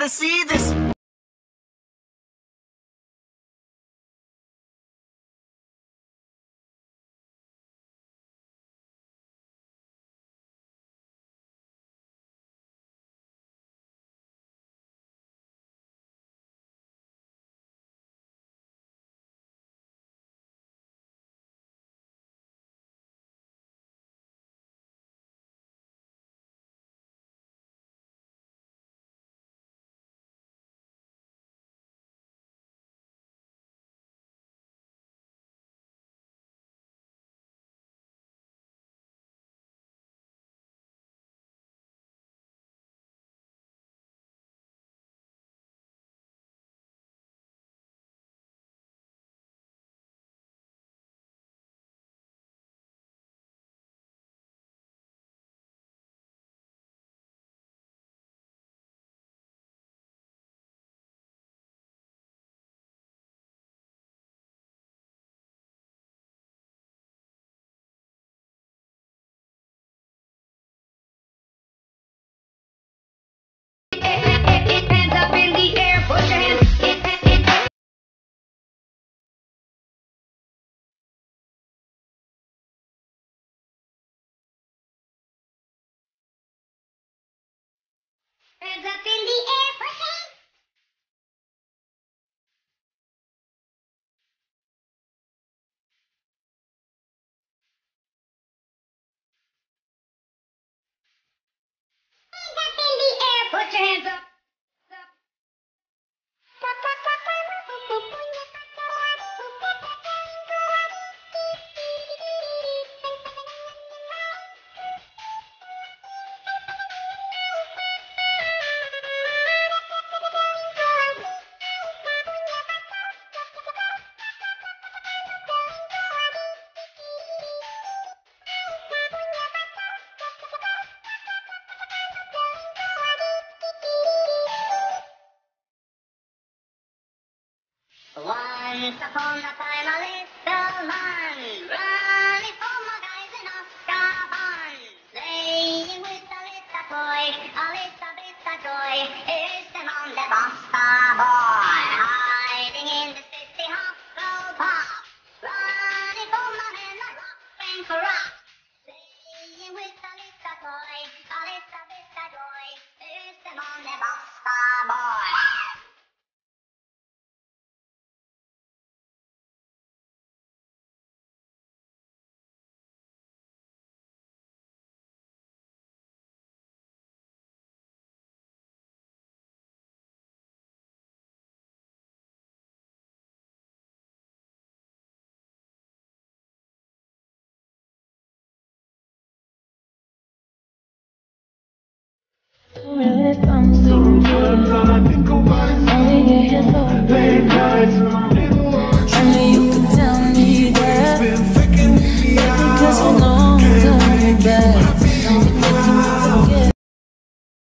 gotta see this. Hands up in the air, hands. Hands up in the air, put your hands up. Once a little running guys in playing with a little a little bit of joy. The man the boy? sometimes